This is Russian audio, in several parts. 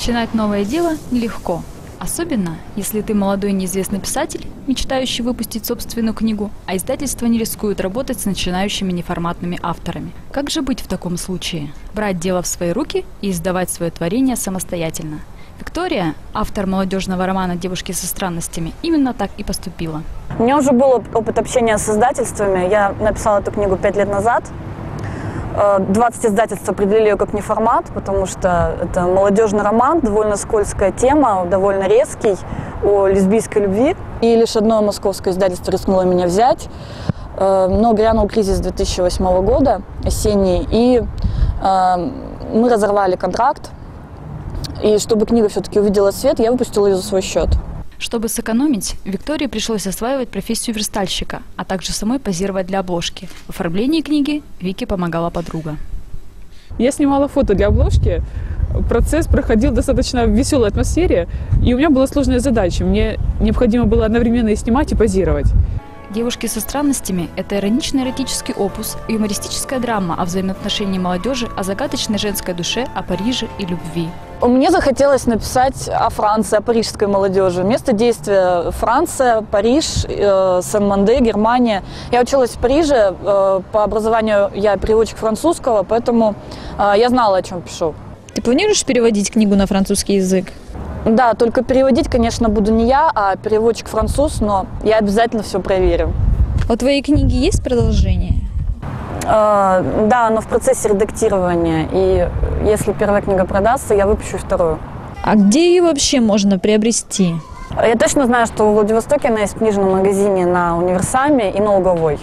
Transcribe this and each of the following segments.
Начинать новое дело нелегко. Особенно, если ты молодой неизвестный писатель, мечтающий выпустить собственную книгу, а издательства не рискуют работать с начинающими неформатными авторами. Как же быть в таком случае? Брать дело в свои руки и издавать свое творение самостоятельно. Виктория, автор молодежного романа «Девушки со странностями», именно так и поступила. У меня уже был опыт общения с издательствами. Я написала эту книгу пять лет назад. 20 издательств определили ее как неформат, потому что это молодежный роман, довольно скользкая тема, довольно резкий, о лесбийской любви. И лишь одно московское издательство рискнуло меня взять. Э, но грянул кризис 2008 года, осенний, и э, мы разорвали контракт. И чтобы книга все-таки увидела свет, я выпустила ее за свой счет. Чтобы сэкономить, Виктории пришлось осваивать профессию верстальщика, а также самой позировать для обложки. В оформлении книги Вике помогала подруга. Я снимала фото для обложки. Процесс проходил достаточно в веселой атмосфере, и у меня была сложная задача. Мне необходимо было одновременно и снимать, и позировать. «Девушки со странностями» — это ироничный эротический опус, юмористическая драма о взаимоотношении молодежи, о загадочной женской душе, о Париже и любви. Мне захотелось написать о Франции, о парижской молодежи. Место действия Франция, Париж, э, Сен-Манде, Германия. Я училась в Париже, э, по образованию я переводчик французского, поэтому э, я знала, о чем пишу. Ты планируешь переводить книгу на французский язык? Да, только переводить, конечно, буду не я, а переводчик француз, но я обязательно все проверю. У твоей книги есть продолжение? Э, да, но в процессе редактирования. И если первая книга продастся, я выпущу вторую. А где ее вообще можно приобрести? Я точно знаю, что в Владивостоке она есть в книжном магазине на Универсаме и на Луговой.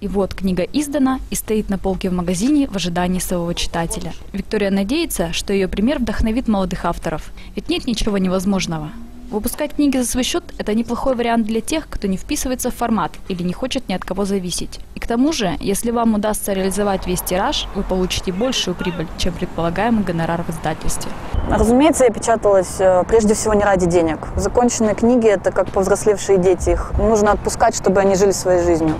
И вот книга издана и стоит на полке в магазине в ожидании своего читателя. Виктория надеется, что ее пример вдохновит молодых авторов. Ведь нет ничего невозможного. Выпускать книги за свой счет – это неплохой вариант для тех, кто не вписывается в формат или не хочет ни от кого зависеть. И к тому же, если вам удастся реализовать весь тираж, вы получите большую прибыль, чем предполагаемый гонорар в издательстве. Разумеется, я печаталась э, прежде всего не ради денег. Законченные книги – это как повзрослевшие дети. Их нужно отпускать, чтобы они жили своей жизнью.